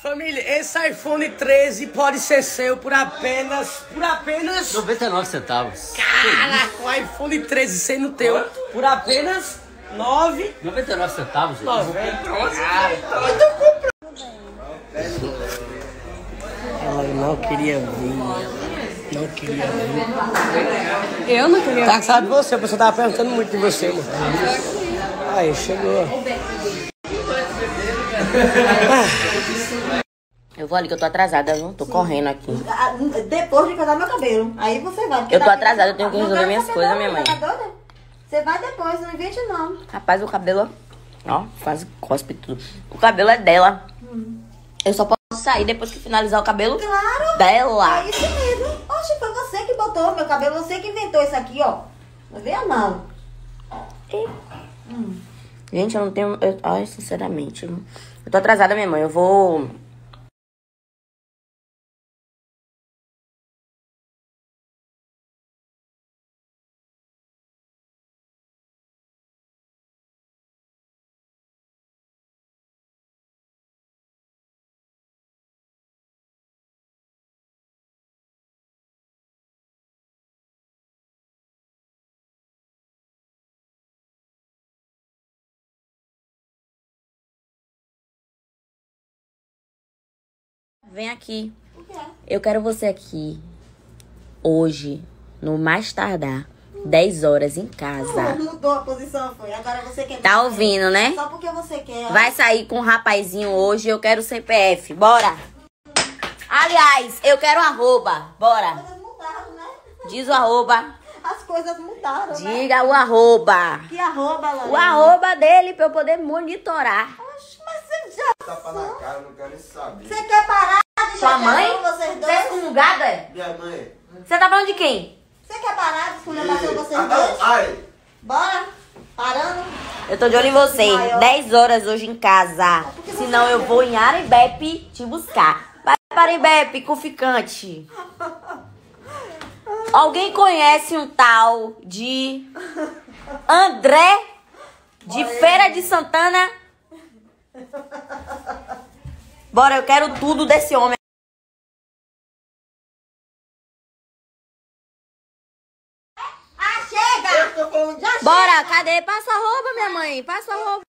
Família, esse iPhone 13 pode ser seu por apenas. Por apenas. 99 centavos. Caraca, o iPhone 13 sendo teu por apenas 9. 99 centavos, gente. 90. Ela não queria vir. Não queria vir. Eu não queria. Tá cansado de você, a pessoa tava perguntando muito de você, mano. Aí, chegou. Eu vou ali que eu tô atrasada, viu? Tô correndo aqui. Ah, Depois de cortar meu cabelo. Aí você vai. Eu tô daqui- atrasada, eu tenho que resolver minhas coisas, minha mãe. tá? Você vai depois, não invente não. Rapaz, o cabelo, ó, quase cospe tudo. O cabelo é dela. Eu só posso sair depois que finalizar o cabelo Claro. dela. É isso mesmo. Oxe, foi você que botou meu cabelo, você que inventou isso aqui, ó. Não venha não. Gente, eu não tenho. Eu, ai, sinceramente. Eu tô atrasada, minha mãe. Eu vou. Vem aqui. Eu quero você aqui. Hoje, no mais tardar, 10 horas em casa. Mudou a posição, foi. Agora você quer. Tá ouvindo, né? Só porque você quer. Vai sair com um rapazinho hoje, eu quero CPF. Bora! Aliás, eu quero arroba. Bora! Mudaram, né? Diz o arroba. As coisas mudaram, né? Diga o arroba. Que arroba, Lorena? O arroba dele pra eu poder monitorar. Oxe, mas você já... Tapa na cara, não quero nem saber. Você quer parar de Sua mãe? vocês Você é dois? excomungada? é? Minha mãe. Você tá falando de quem? Você quer parar de esculhambar vocês Ah, dois? Ai, Bora? Parando? Eu tô de olho em você. Maior. 10 horas hoje em casa. Senão eu vou em Arebepe te buscar. Vai para Arebepe, conficante. Alguém conhece um tal de André de Feira de Santana? Bora, eu quero tudo desse homem. Ah, chega! tô falando Já Bora, cadê? Passa a roupa, minha mãe. Passa a roupa.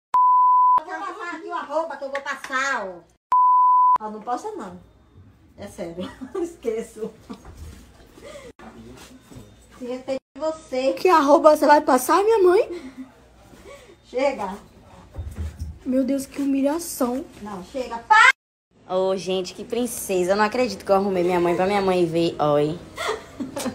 chega! Eu vou passar aqui uma roupa que eu vou passar, ó. Ah, não posso não. É sério. Esqueço. Se respeite você. Que arroba você vai passar, minha mãe? Chega. Meu Deus, que humilhação. Não, chega. Para! Ô, gente, que princesa. Eu não acredito que eu arrumei minha mãe pra minha mãe ver. Oi.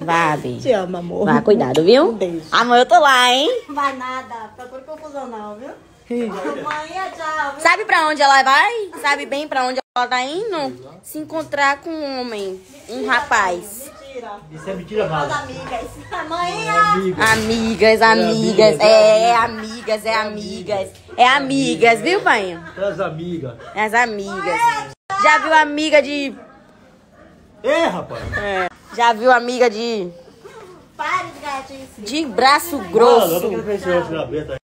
Vá. Te amo, amor. Vá, cuidado, viu? Um beijo. Amanhã eu tô lá, hein? Vai nada. Procure confusão não, viu? Amanhã, tchau. viu? Sabe pra onde ela vai? Sabe bem pra onde ela tá indo? Se encontrar com um homem, um rapaz. Mentira. Isso é mentira, As nada. amigas. Amanhã. Amigas, amigas. É, amigas, é amigas. É amigas, viu, pai? As amigas. É as amigas. Já viu amiga de. É, rapaz. Já viu amiga de. Pare de gatice. De braço Mano, eu grosso. não quero ver esse rosto aberto aí.